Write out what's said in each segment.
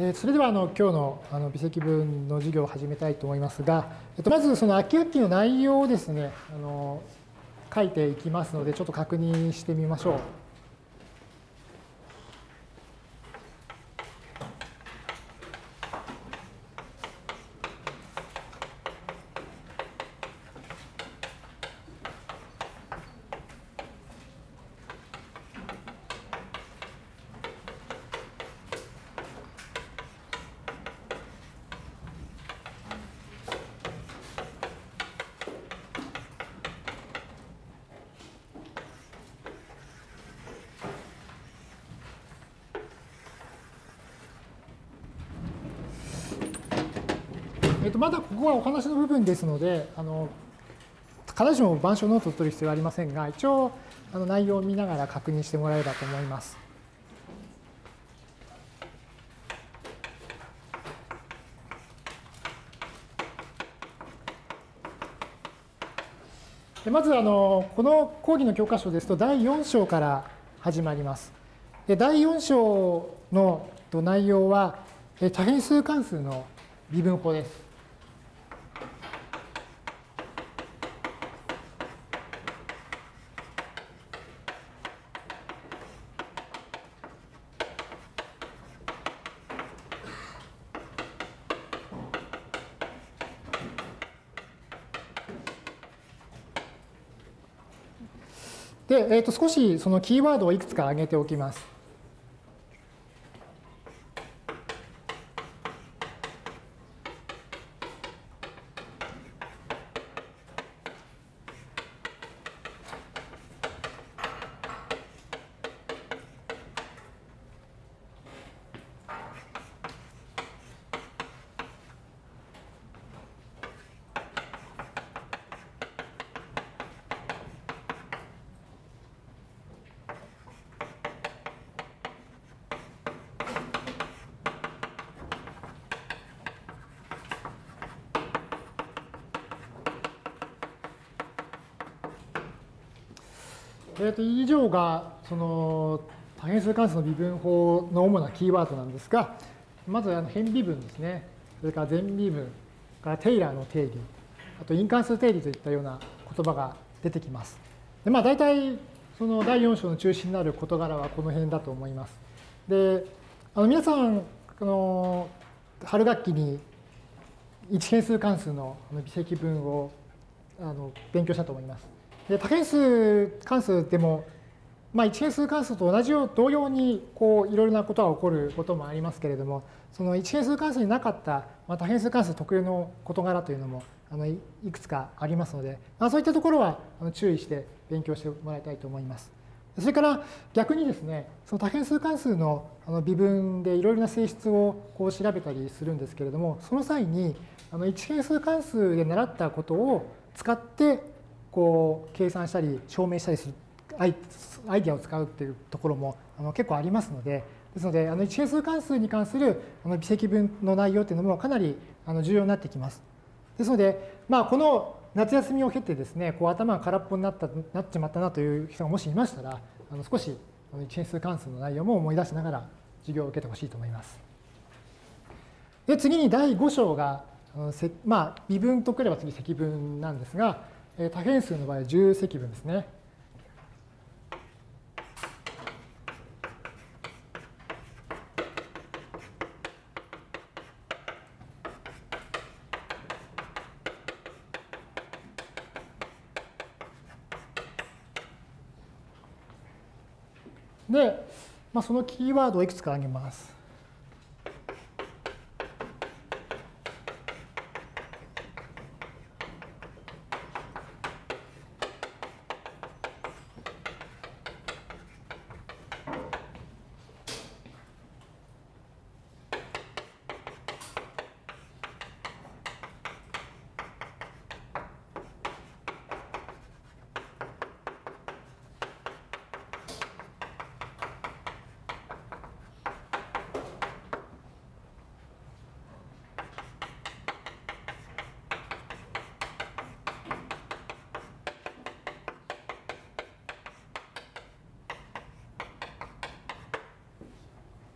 えーそれではあの今日のあの微積分の授業を始めたいと思いますが、えっと、まずその秋学期の内容をですねあの書いていきますのでちょっと確認してみましょう。えっと、まだここはお話の部分ですので、あの必ずしも板書ノートを取る必要はありませんが、一応あの内容を見ながら確認してもらえればと思います。でまずあの、この講義の教科書ですと、第4章から始まります。で第4章の内容は、多変数関数の微分法です。で、えー、と少しそのキーワードをいくつか挙げておきます。えー、がその多変数関数の微分法の主なキーワードなんですが、まずあの変微分ですね、それから全微分、からテイラーの定理、あと因関数定理といったような言葉が出てきます。でまあ、大体その第4章の中心になる事柄はこの辺だと思います。であの皆さんあの春学期に一変数関数の微積分をあの勉強したと思います。で多変数関数でも、まあ、一変数関数と同じよう同様にこういろいろなことが起こることもありますけれどもその一変数関数になかった、まあ、多変数関数特有の事柄というのもあのいくつかありますので、まあ、そういったところは注意して勉強してもらいたいと思います。それから逆にですね、その多変数関数の微分でいろいろな性質をこう調べたりするんですけれども、その際にあの一変数関数で習ったことを使ってこう計算したり証明したりするアイディアを使うっていうところもあの結構ありますのでですのであの一変数関数に関するあの微積分の内容っていうのもかなりあの重要になってきます。ですので、まあ、この夏休みを経てですねこう頭が空っぽになったなっちまったなという人がもしいましたらあの少しあの一変数関数の内容も思い出しながら授業を受けてほしいと思います。で次に第5章があのせ、まあ、微分とくれば次積分なんですが多変数の場合は重積分ですね。で、まあ、そのキーワードをいくつか挙げます。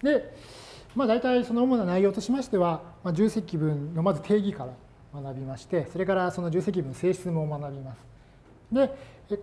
で、まあ、大体その主な内容としましては、まあ、重積分のまず定義から学びまして、それからその重積分の性質も学びます。で、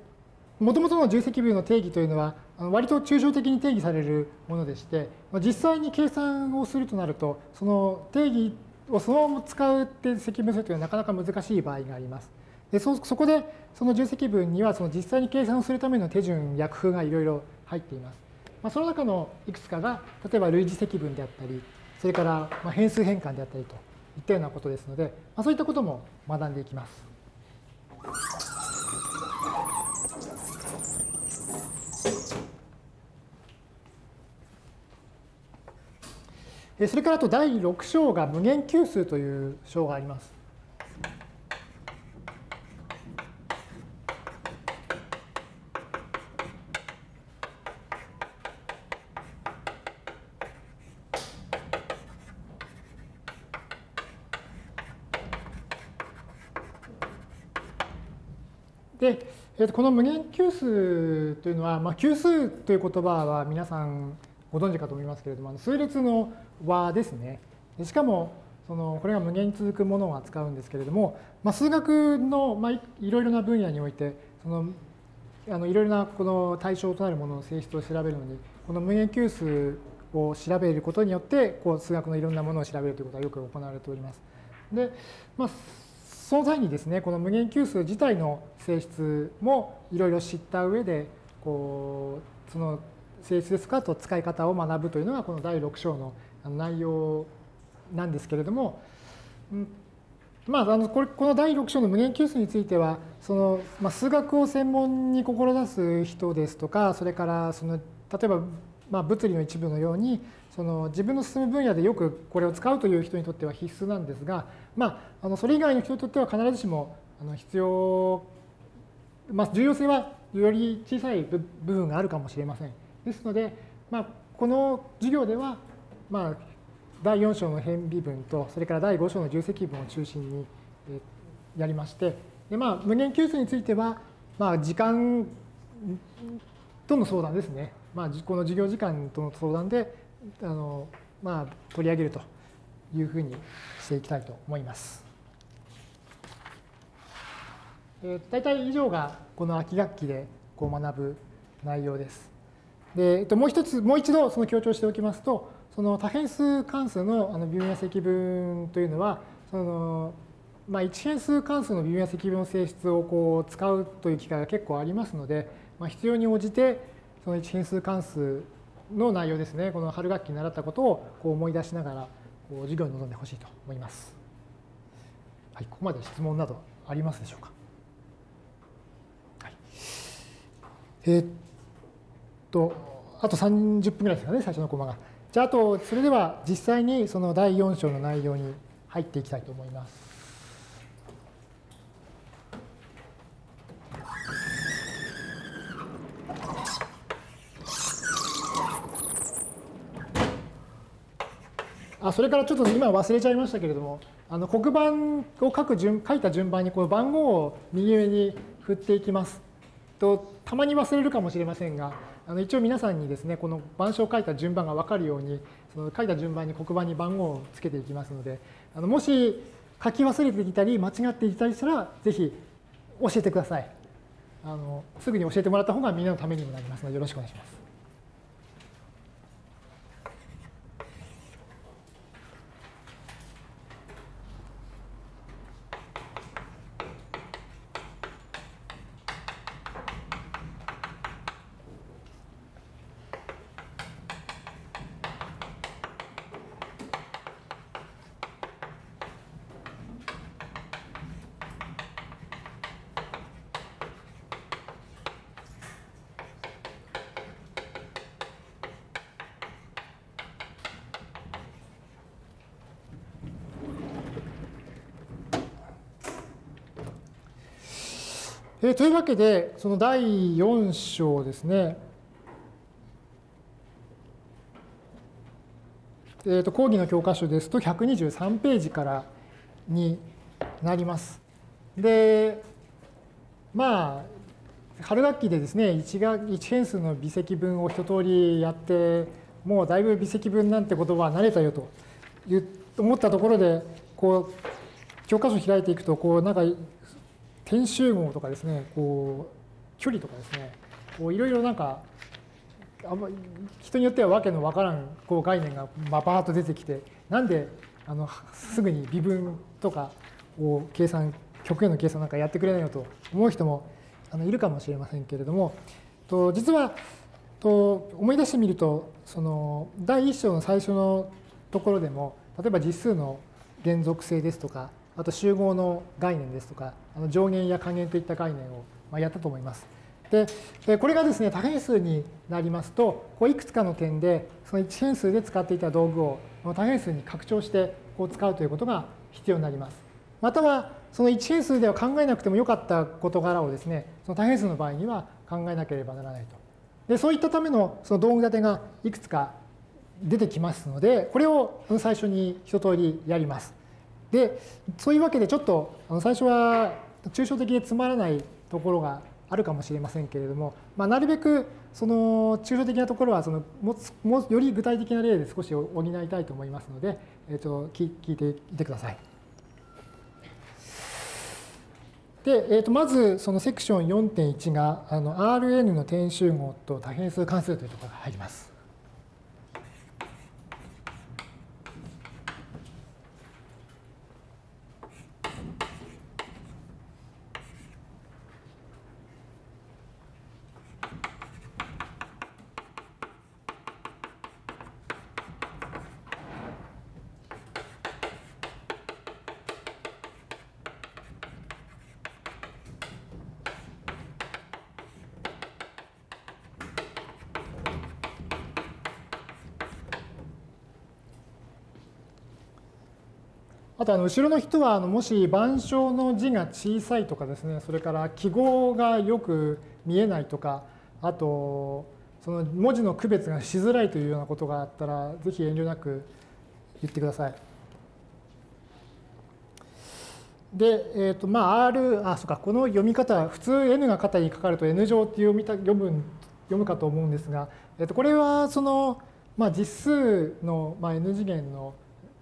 もともとの重積分の定義というのは、割と抽象的に定義されるものでして、実際に計算をするとなると、その定義をそのまま使うって積分するというのはなかなか難しい場合があります。でそそこでその重積分にはその実際に計算をするための手順、訳譜がいろいろ入っています。まあ、その中のいくつかが、例えば類似積分であったり、それからま変数変換であったりといったようなことですので、まあ、そういったことも学んでいきます。それからあと第6章が無限級数という章があります。で、えとこの無限級数というのは、まあ、級数という言葉は皆さんご存知かと思いますけれども、数列の和ですね。しかも、そのこれが無限に続くものを扱うんですけれども、まあ、数学の、まあ、いろいろな分野において、そのあのいろいろなこの対象となるものの性質を調べるのに、この無限級数を調べることによって、こう数学のいろんなものを調べるということはよく行われております。で、まあ、その際にですね、この無限級数自体の性質もいろいろ知った上で、こう、その性質ですかと使い方を学ぶというのがこの第6章の内容なんですけれども、まあ、あのこれこの第6章の無限級数についてはその、ま、数学を専門に志す人ですとかそれからその例えば、まあ、物理の一部のようにその自分の進む分野でよくこれを使うという人にとっては必須なんですが、まあ、あのそれ以外の人にとっては必ずしもあの必要、まあ、重要性はより小さい部分があるかもしれません。ですので、まあ、この授業では、まあ、第4章の変微分とそれから第5章の重積分を中心にやりましてで、まあ、無限級数については、まあ、時間との相談ですね、まあ、この授業時間との相談であの、まあ、取り上げるというふうにしていきたいと思います。え大体以上がこの秋学期でこう学ぶ内容です。で、えっと、もう一つ、もう一度その強調しておきますと、その多変数関数のあの微分や積分というのは、そのまあ、一変数関数の微分や積分の性質をこう使うという機会が結構ありますので、まあ、必要に応じてその一変数関数の内容ですね、この春学期に習ったことをこう思い出しながらこう授業に臨んでほしいと思います。はい、ここまで質問などありますでしょうか？はい、えー、っと、あと30分ぐらいですかね、最初のコマが。じゃあ、あと、それでは実際にその第4章の内容に入っていきたいと思います。あそれからちょっと今忘れちゃいましたけれども、あの黒板を書く順書いた順番にこの番号を右上に振っていきます。とたまに忘れるかもしれませんが、あの一応皆さんにですね、この板書を書いた順番が分かるように、その書いた順番に黒板に番号をつけていきますので、あのもし書き忘れていたり、間違っていたりしたら、ぜひ教えてください。あのすぐに教えてもらった方がみんなのためにもなりますので、よろしくお願いします。えというわけで、その第4章ですね。えー、と講義の教科書ですと123ページからになります。で、まあ、春学期でですね1が、1変数の微積分を一通りやって、もうだいぶ微積分なんて言葉は慣れたよと思ったところでこう教科書開いていくとこうなんか点集合とかですねこう距離とかですねいろいろなんかあんま人によってはわけのわからんこう概念がバーッと出てきてなんであのすぐに微分とかを計算極限の計算なんかやってくれないのと思う人もあのいるかもしれませんけれどもと実はと思い出してみるとその第一章の最初のところでも例えば実数の連続性ですとかあと集合の概念ですとかあの上限や下限といった概念をやったと思います。でこれがですね多変数になりますとこういくつかの点でその1変数で使っていた道具を多変数に拡張してこう使うということが必要になります。またはその1変数では考えなくてもよかった事柄をですねその多変数の場合には考えなければならないと。でそういったためのその道具立てがいくつか出てきますのでこれを最初に一通りやります。でそういうわけでちょっとあの最初は抽象的でつまらないところがあるかもしれませんけれども、まあ、なるべくその抽象的なところはそのももより具体的な例で少し補いたいと思いますので、えー、と聞いていてください。で、えー、とまずそのセクション4.1があの Rn の点集合と多変数関数というところが入ります。あとあの後ろの人はあのもし板書の字が小さいとかですねそれから記号がよく見えないとかあとその文字の区別がしづらいというようなことがあったらぜひ遠慮なく言ってください。で、えーとまあ、R あそうかこの読み方普通 N が肩にかかると N 乗って読みた読む読むかと思うんですが、えー、とこれはその、まあ、実数の、まあ、N 次元の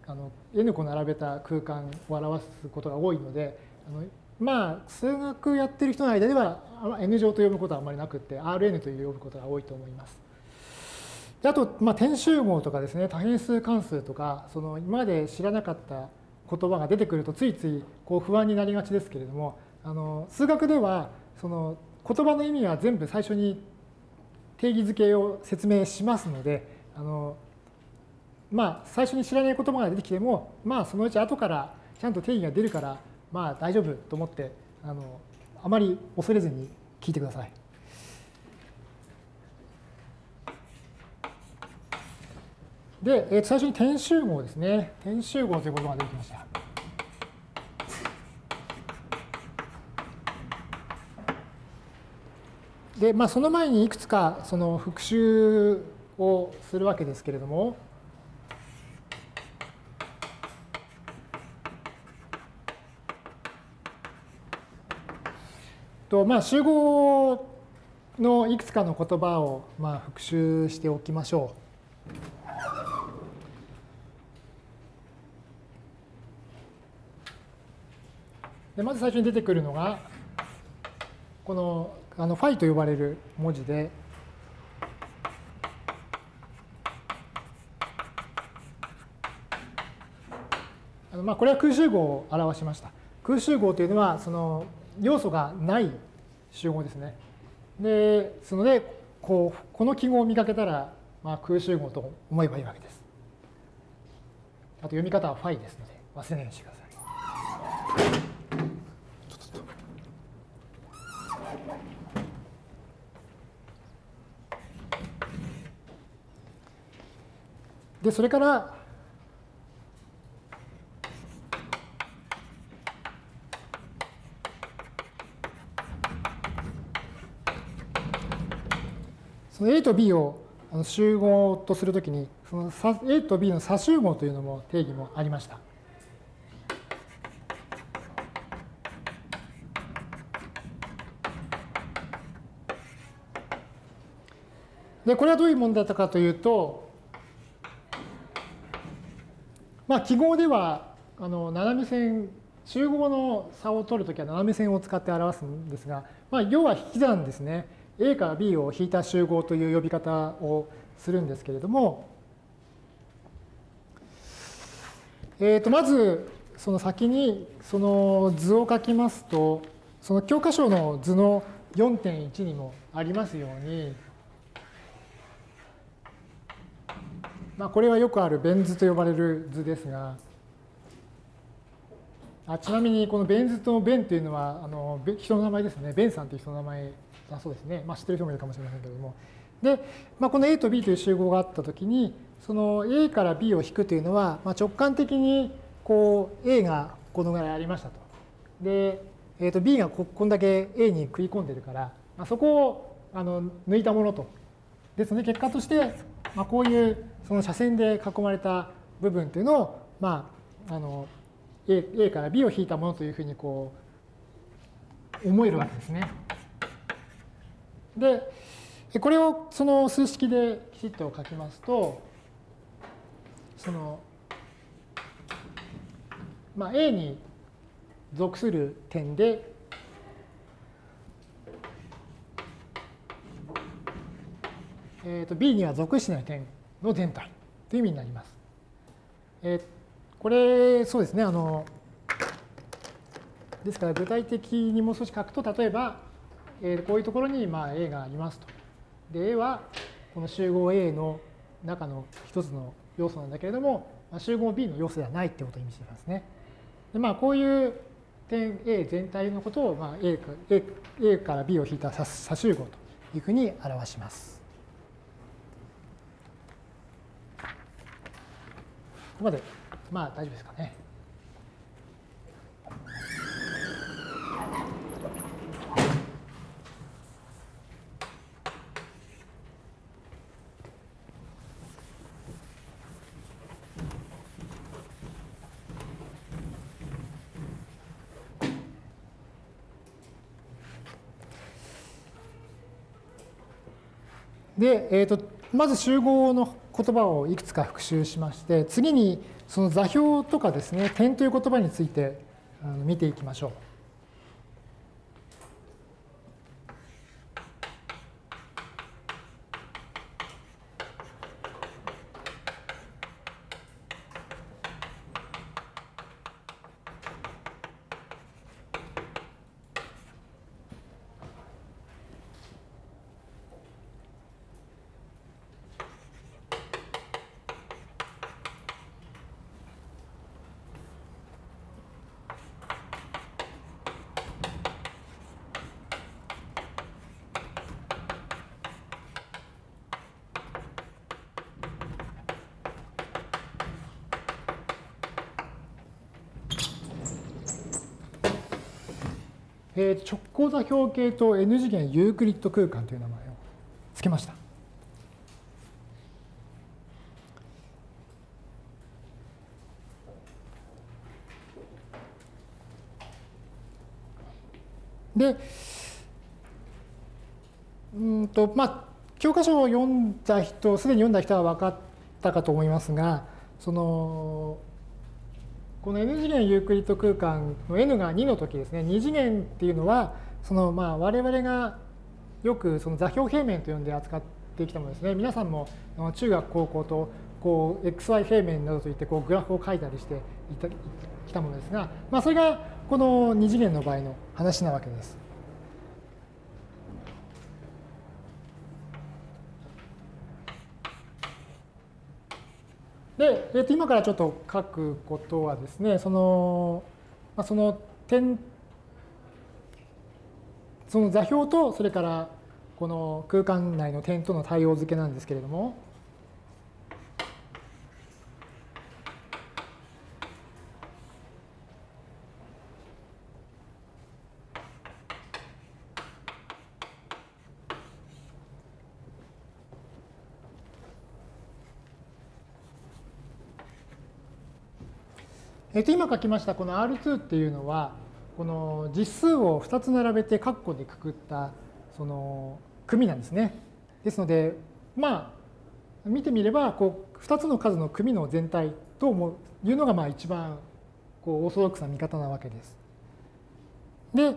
あの N 個並べた空間を表すことが多いのであのまあ数学やってる人の間では N 乗と呼ぶことはあまりなくて Rn と呼ぶことが多いと思います。であと、まあ、点集合とかですね多変数関数とかその今まで知らなかった言葉が出てくるとついついこう不安になりがちですけれどもあの数学ではその言葉の意味は全部最初に定義づけを説明しますのであのまあ、最初に知らない言葉が出てきても、まあ、そのうち後からちゃんと定義が出るから、まあ、大丈夫と思ってあのあまり恐れずに聞いてください。で、えー、最初に点集合ですね。点集合という言葉が出てきました。で、まあ、その前にいくつかその復習をするわけですけれども、とまあ、集合のいくつかの言葉をまあ復習しておきましょう。でまず最初に出てくるのがこのあのファイと呼ばれる文字でまあこれは空集合を表しました。空集合というのはその要素がない集合ですね。で、そので、こう、この記号を見かけたら、まあ、空集合と思えばいいわけです。あと読み方はファイですので、忘れないようにしてください。で、それから、A と B を集合とするときに、その A と B の差集合というのも定義もありました。で、これはどういう問題だったかというと、まあ、記号ではあの斜め線集合の差を取るときは斜め線を使って表すんですが、まあ、要は引き算ですね A から B を引いた集合という呼び方をするんですけれども、えー、とまずその先にその図を書きますとその教科書の図の4.1にもありますように、まあ、これはよくあるベン図と呼ばれる図ですがあちなみにこのベン図とベンというのはあの人の名前ですね。ベンさんという人の名前だそうですね、まあ、知ってる人もいるかもしれませんけれどもで、まあ、この A と B という集合があったときにその A から B を引くというのは、まあ、直感的にこう A がこのぐらいありましたと。で、えー、と B がここんだけ A に食い込んでるから、まあ、そこをあの抜いたものと。ですので結果として、まあ、こういうその斜線で囲まれた部分というのを、まあ、あの A, A から B を引いたものというふうにこう思えるわけですね。でこれをその数式できちっと書きますとそのまあ、A に属する点で、えー、と B には属しない点の全体という意味になります。え、これ、そうですね。あのですから具体的にもう少し書くと、例えば、えー、こういうところにまあ A がありますと。で、A はこの集合 A の中の一つの要素なんだけれども、まあ集合 B の要素ではないってことを意味していますね。でまあ、こういう点 A 全体のことを、まあ A, A, A から B を引いた差集合というふうに表します。ここまで、まあ大丈夫ですかね。で、えーと、まず集合の言葉をいくつか復習しまして次にその座標とかですね点という言葉について見ていきましょう。えー、直行座標系と N 次元ユークリッド空間という名前を付けました。で、うんとまあ、教科書を読んだ人、すでに読んだ人は分かったかと思いますが、そのこの n 次元ユークリッド空間の n が2の時ですね2次元っていうのはそのまあ我々がよくその座標平面と呼んで扱ってきたものですね皆さんも中学高校とこう xy 平面などといってこうグラフを書いたりしてきたものですが、まあ、それがこの2次元の場合の話なわけです。で、えー、と今からちょっと書くことはですね、その、まあ、その点、その座標と、それからこの空間内の点との対応付けなんですけれども、えっと、今書きましたこの R2 っていうのはこの実数を2つ並べて括弧でくくったその組なんですね。ですのでまあ見てみればこう2つの数の組の全体というのがまあ一番こうオーソドックスな見方なわけです。で、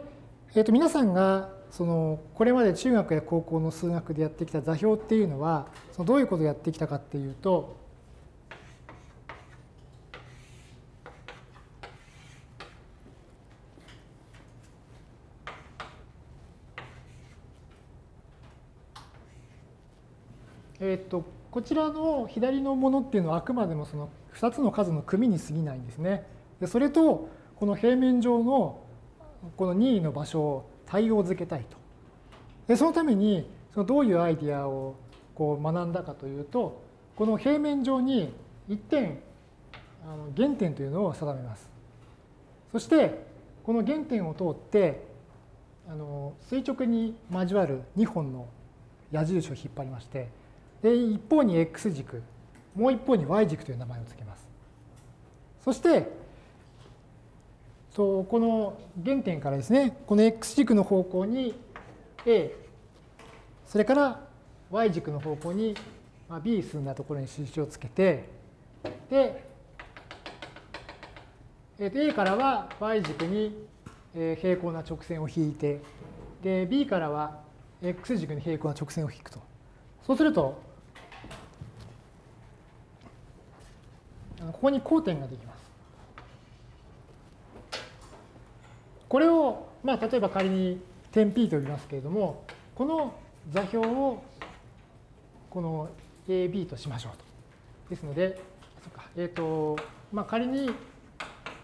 えー、と皆さんがそのこれまで中学や高校の数学でやってきた座標っていうのはそのどういうことをやってきたかっていうとえっとこちらの左のものっていうのはあくまでもその2つの数の組に過ぎないんですね。でそれとこの平面上のこの任意の場所を対応づけたいと。でそのためにそのどういうアイディアをこう学んだかというとこの平面上に一点あの原点というのを定めます。そしてこの原点を通ってあの垂直に交わる2本の矢印を引っ張りましてで一方に x 軸もう一方に y 軸という名前を付けます。そしてとこの原点からですねこの x 軸の方向に a それから y 軸の方向に b 進んだところに印をつけてでえー、と A からは y 軸に平行な直線を引いてで B からは x 軸に平行な直線を引くとそうするとここに交点ができます。これを、まあ、例えば仮に点 P と呼びますけれども、この座標をこの AB としましょうと。ですので、そかえーとまあ、仮に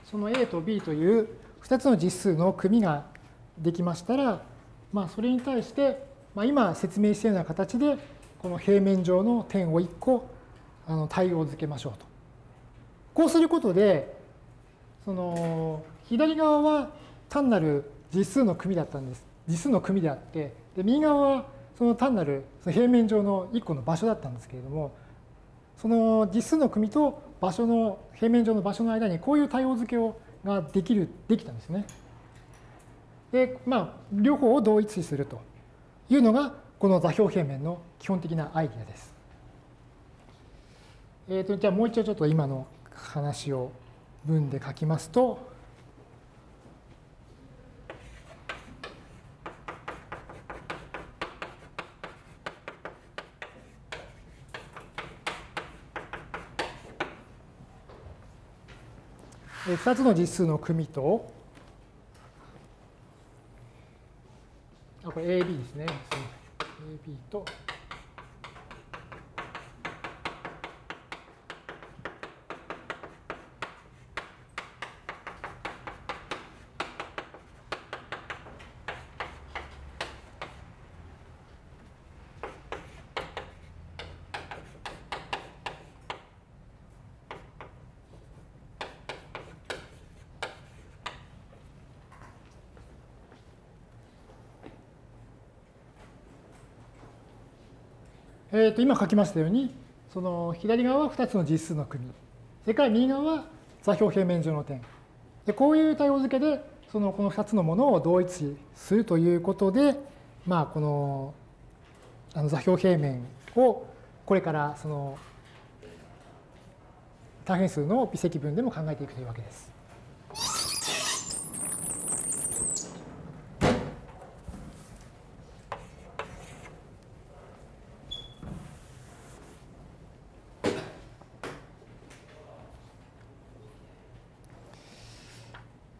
その A と B という2つの実数の組ができましたら、まあ、それに対して、まあ、今説明したような形でこの平面上の点を1個あの対応づけましょうと。こうすることで、その左側は単なる実数の組だったんです。実数の組であって、で右側はその単なる平面上の1個の場所だったんですけれども、その実数の組と場所の平面上の場所の間にこういう対応付けをができるできたんですね。で、まあ、両方を同一視するというのが、この座標平面の基本的なアイディアです。えーと、じゃあもう一度ちょっと今の話を文で書きますと、2つの実数の組と、あ、これ AB ですね。AB と、と今書きましたように、その左側は2つの実数の組、それから右側は座標平面上の点。でこういう対応付けで、そのこの2つのものを同一するということで、まあ、このあの座標平面をこれからその単変数の微積分でも考えていくというわけです。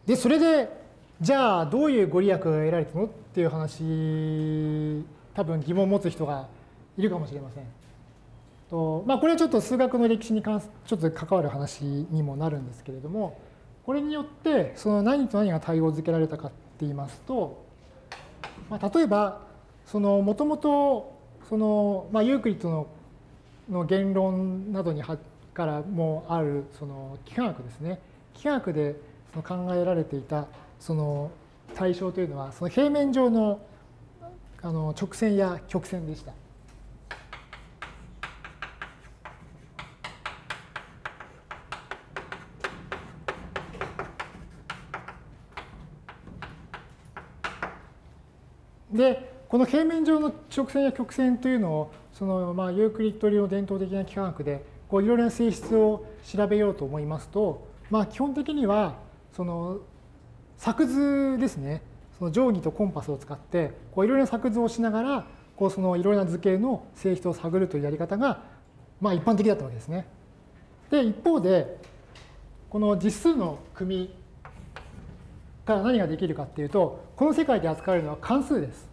でそれでじゃあどういうご利益が得られたのっていう話多分疑問を持つ人がいるかもしれません。とまあ、これはちょっと数学の歴史に関すちょっと関わる話にもなるんですけれどもこれによってその何と何が対応づけられたかって言いますと、まあ、例えばもともとその、まあ、ユークリッドのの言論などにからもあるその幾何学ですね幾何学で考えられていたその対象というのはその平面上のあの直線や曲線でした。でこの平面上の直線や曲線というのをそのまあユークリッド流の伝統的な幾何学でこういろいろな性質を調べようと思いますと、まあ、基本的にはその作図ですねその定規とコンパスを使っていろいろな作図をしながらこうそのいろいろな図形の性質を探るというやり方がまあ一般的だったわけですね。で一方でこの実数の組から何ができるかっていうとこの世界で扱われるのは関数です。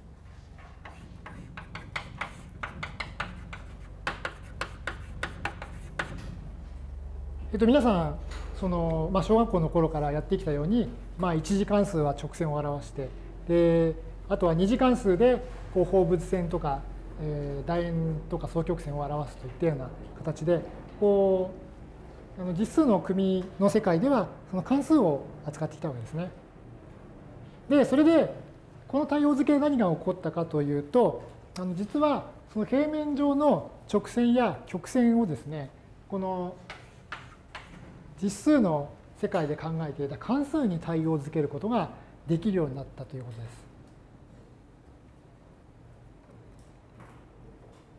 えっと、皆さんその、まあ、小学校の頃からやってきたように、まあ、1次関数は直線を表してであとは2次関数でこう放物線とか、えー、楕円とか双曲線を表すといったような形でこうあの実数の組の世界ではその関数を扱ってきたわけですね。でそれでこの対応付けで何が起こったかというとあの実はその平面上の直線や曲線をですねこの実数の世界で考えていた関数に対応づけることができるようになったということです。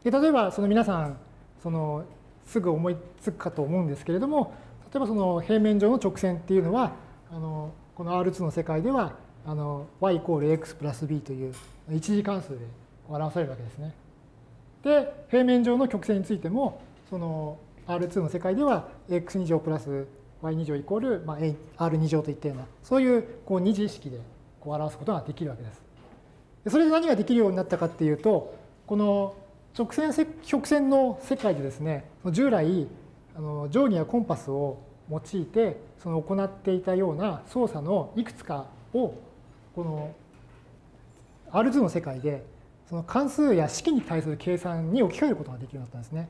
で例えばその皆さんそのすぐ思いつくかと思うんですけれども例えばその平面上の直線っていうのはあのこの R2 の世界ではあの y イコール x プラス b という一次関数で表されるわけですね。で平面上の曲線についてもその R2 の世界では x2 乗プラス y2 乗イコール、まあ、R2 乗といったようなそういうこう二次意識でこう表すことができるわけです。それで何ができるようになったかっていうとこの直線曲線の世界でですね従来あの定規やコンパスを用いてその行っていたような操作のいくつかをこの R2 の世界でその関数や式に対する計算に置き換えることができるようになったんですね。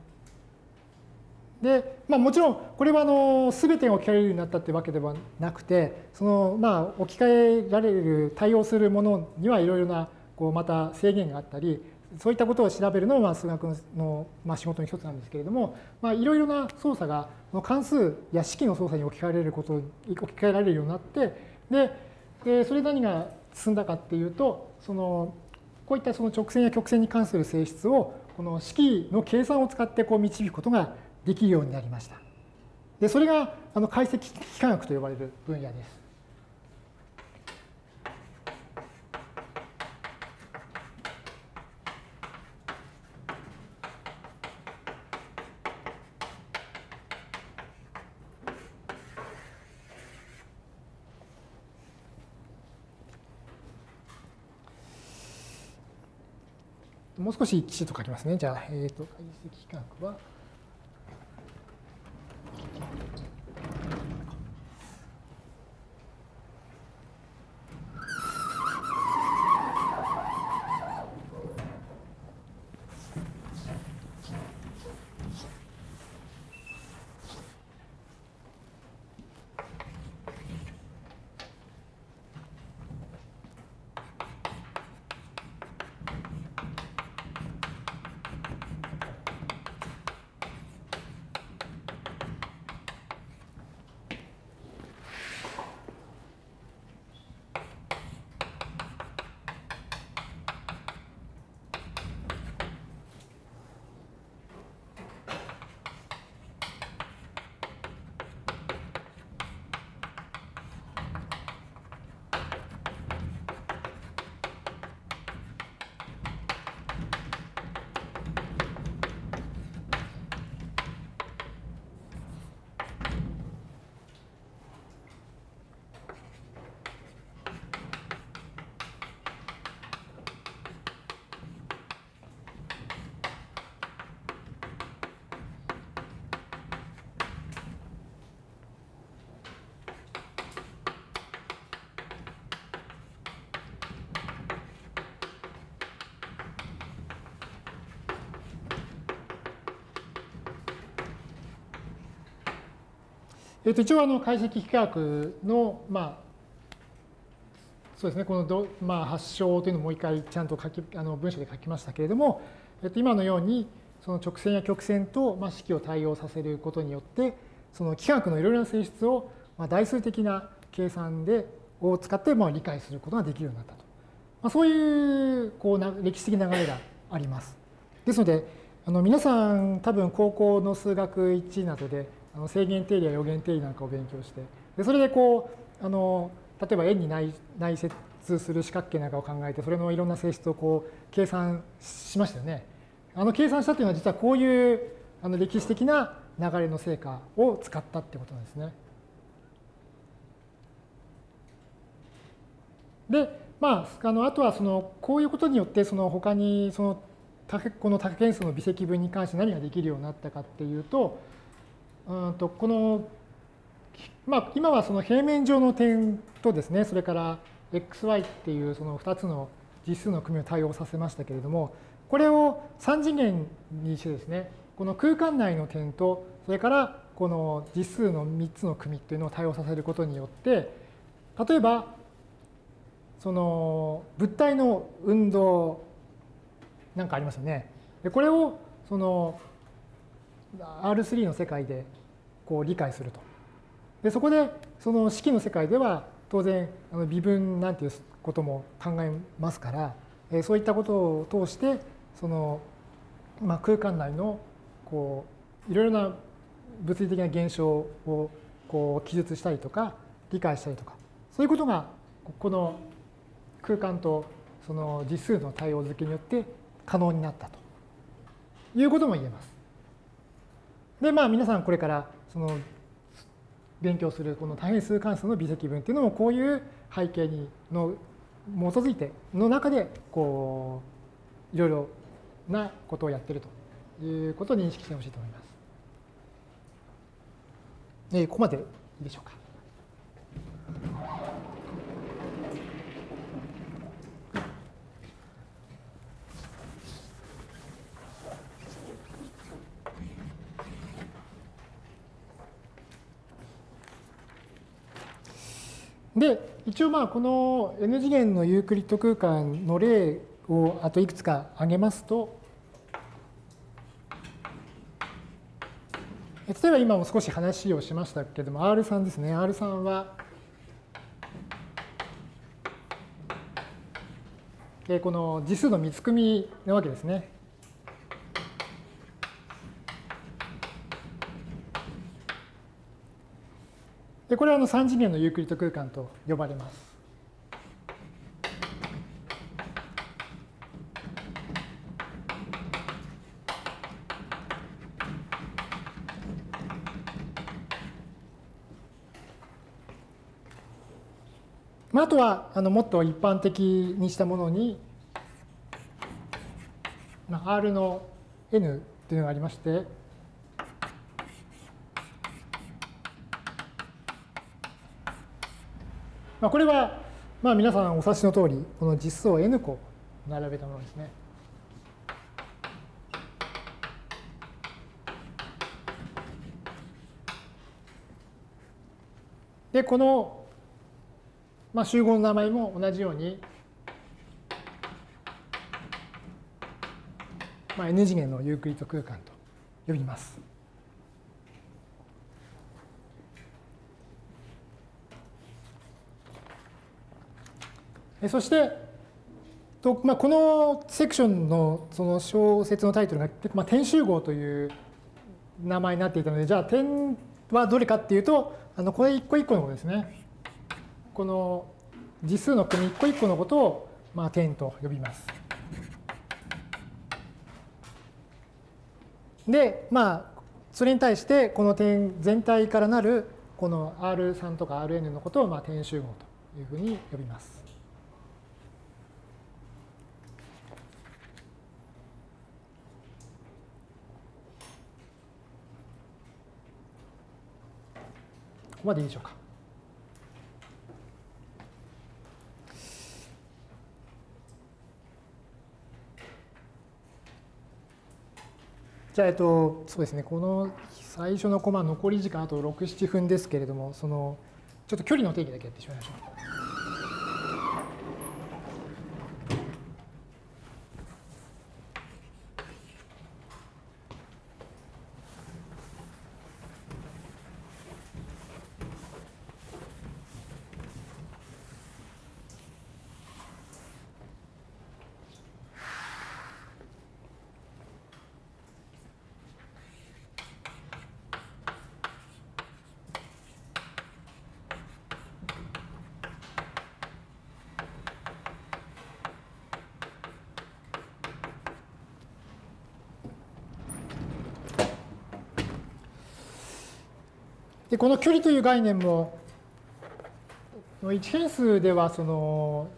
で、まあ、もちろんこれはあの全てが置き換えるようになったというわけではなくてそのまあ置き換えられる対応するものにはいろいろなこうまた制限があったりそういったことを調べるのも数学の仕事の一つなんですけれども、いろいろな操作が関数や式の操作に置き換えられること置き換えられるようになってででそれ何が進んだかっていうとそのこういったその直線や曲線に関する性質をこの式の計算を使ってこう導くことができるようになりました。でそれがあの解析幾何学と呼ばれる分野です。もう少しきちっと書きますね。じゃあ、えっ、ー、と、解析幾何学は。えっと、一応あの解析幾何学の、まあ、そうですね、このど、まあ、発祥というのをもう一回ちゃんと書きあの文章で書きましたけれども、えっと、今のようにその直線や曲線と、まあ、式を対応させることによってその幾何学のいろいろな性質を、まあ、代数的な計算でを使ってまあ理解することができるようになったと。まあ、そういうこうな歴史的な流れがあります。ですので、あの皆さん多分高校の数学1などであの正弦定理や余弦定理なんかを勉強してでそれでこうあの例えば円に内内接する四角形なんかを考えてそれのいろんな性質をこう計算しましたよね。あの計算したというのは実はこういうあの歴史的な流れの成果を使ったってことなんですね。で、まあ、あのあとはそのこういうことによってその他にそのこの多変数の微積分に関して何ができるようになったかっていうとうんとこの、まあ、今はその平面上の点とですねそれから xy っていうその2つの実数の組みを対応させましたけれどもこれを3次元にしてですねこの空間内の点とそれからこの実数の3つの組っていうのを対応させることによって例えばその物体の運動なんかありますよね。これをその R3 の世界でこう理解すると。でそこでその式の世界では当然あの微分なんていうことも考えますから、えそういったことを通してその、まあ、空間内のこういろいろな物理的な現象をこう記述したりとか理解したりとかそういうことがこの空間とその実数の対応付けによって可能になったということも言えます。でまあ皆さんこれからその勉強するこの多変数関数の微積分っていうのもこういう背景にの基づいての中でこういろいろなことをやってるということを認識してほしいと思います。えここまでいいでしょうか。で一応まあこの n 次元のユークリッド空間の例をあといくつか挙げますと例えば今も少し話をしましたけれども R3 ですね R3 はこの次数の三つ組なわけですね。でこれはあの3次元のユークリッド空間と呼ばれます。まあ、あとはあのもっと一般的にしたものに、まあ、R の N というのがありましてまあ、これはまあ皆さんお察しの通りこの実数 n 個並べたものですね。でこの、まあ、集合の名前も同じように、まあ、n 次元のユークリッド空間と呼びます。そして、とまあ、このセクションのその小説のタイトルが、まあ、点集合という名前になっていたので、じゃあ点はどれかっていうと、あのこれ一個一個のことですね。この実数の組一個一個のことを、まあ、点と呼びます。で、まあ、それに対して、この点全体からなる、この R3 とか Rn のことを、まあ、点集合というふうに呼びます。こまでいいでしょうか？じゃあ、えっと、そうですね、この最初のコマ、残り時間あと6、7分ですけれども、その、ちょっと距離の定義だけやってしまいましょう。でこの距離という概念も一変数ではその、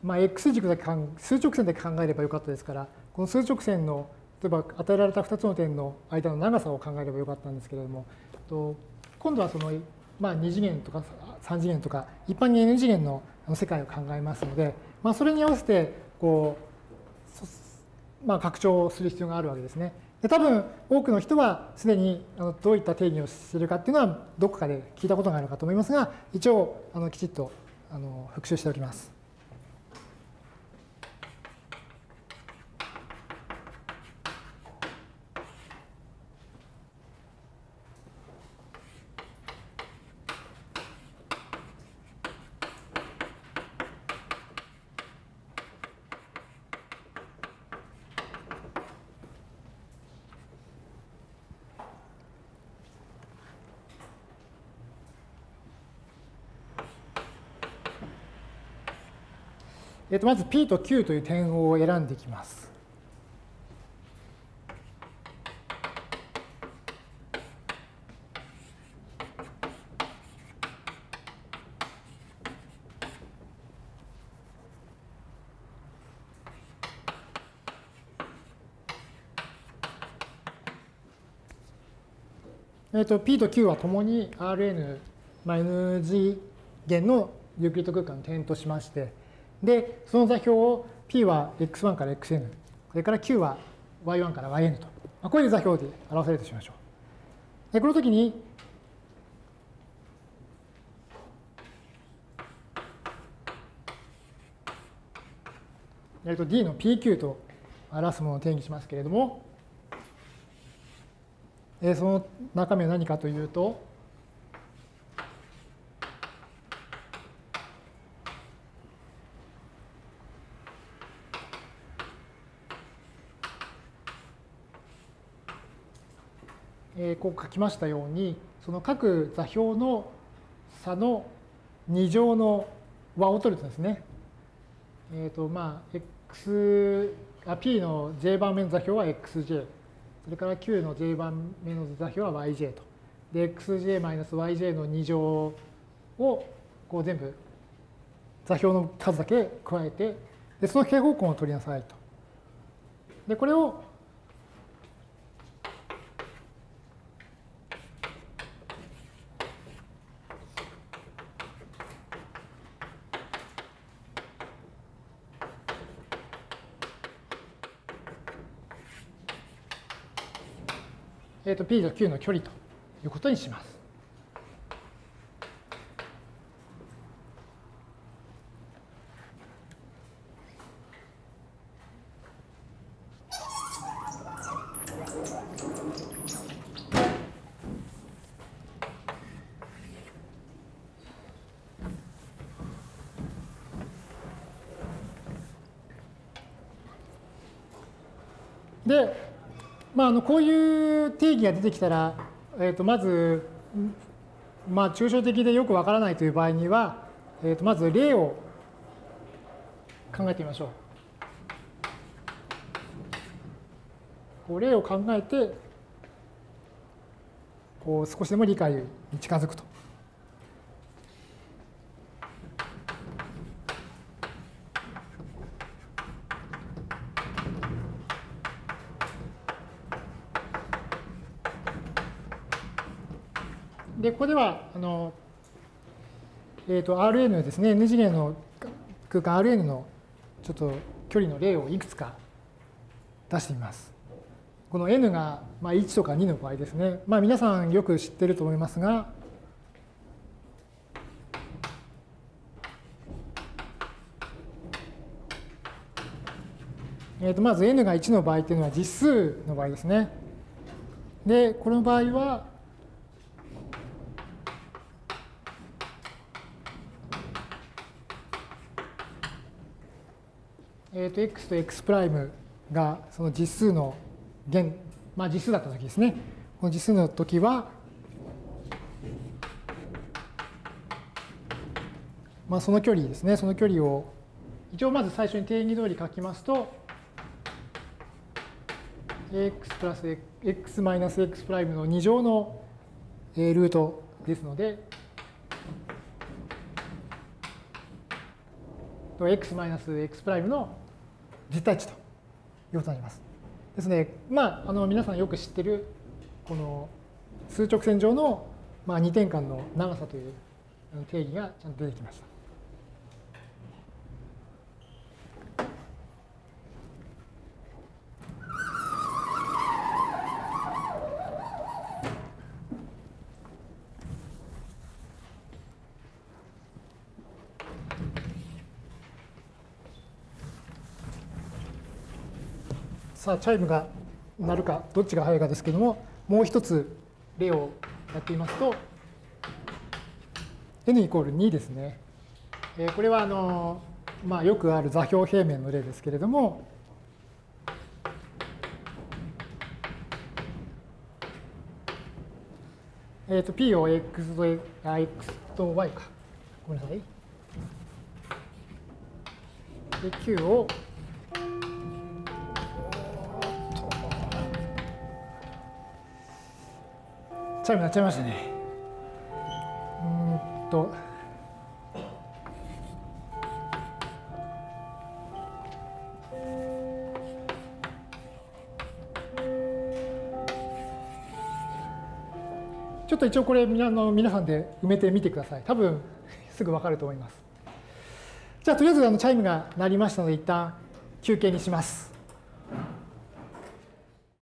まあ、x 軸だけ数直線だけ考えればよかったですからこの数直線の例えば与えられた2つの点の間の長さを考えればよかったんですけれども今度はその、まあ、2次元とか3次元とか一般に n 次元の世界を考えますので、まあ、それに合わせてこう、まあ、拡張する必要があるわけですね。で多分多くの人はすでにどういった定義をしているかっていうのはどこかで聞いたことがあるかと思いますが一応あのきちっとあの復習しておきます。えっとまず P と Q という点を選んでいきます。えっと P と Q はともに Rn、まあ、N 次元のユークリッド空間の点としまして、で、その座標を P は x1 から xn、それから Q は y1 から yn と、まあ、こういう座標で表されるとしましょう。で、この時に、えっと D の PQ と表すものを定義しますけれども、えその中身は何かというと、えこう書きましたようにその各座標の差の2乗の和を取るとですね、えっ、ー、とまあ x あ p の j 番目の座標は xj それから q の j 番目の座標は yj と。で xj-yj の2乗をこう全部座標の数だけ加えてでその平方根を取りなさいと。でこれをえー、と P と Q の距離ということにします。で、まあ、あのこういう定義が出てきたら、えー、とまず、まあ、抽象的でよくわからないという場合には、えー、とまず例を考えてみましょう。こう例を考えてこう少しでも理解に近づくと。で、ここでは、あの、え、ー、と、Rn ですね、N 次元の空間 Rn のちょっと距離の例をいくつか出してみます。この n がまあ1とか2の場合ですね。まあ皆さんよく知ってると思いますが、えー、とまず n が1の場合っていうのは実数の場合ですね。で、この場合は、えー、と x と x' がその実数の弦、まあ、実数だった時ですね。この実数の時は、まあ、その距離ですね。その距離を一応まず最初に定義通り書きますと、x プラス x マイナス x' プライムの2乗のルートですので、x マイナス x プライムの実体値ということになります。ですね、まあ、あの皆さんよく知ってるこの数直線上のまあ2点間の長さという定義がちゃんと出てきました。さあ、チャイムが鳴るか、どっちが早いかですけども、もう一つ例をやってみますと、n イコール2ですね。えこれはあの、まあ、よくある座標平面の例ですけれども、えっ、ー、と、p を x と x と y か。ごめんなさい。で、q をチャイム鳴っちゃいましたね。うんと。ちょっと一応これ皆の皆さんで埋めてみてください。多分 すぐ分かると思います。じゃあとりあえずあのチャイムが鳴りましたので一旦休憩にします。